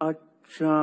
अच्छा।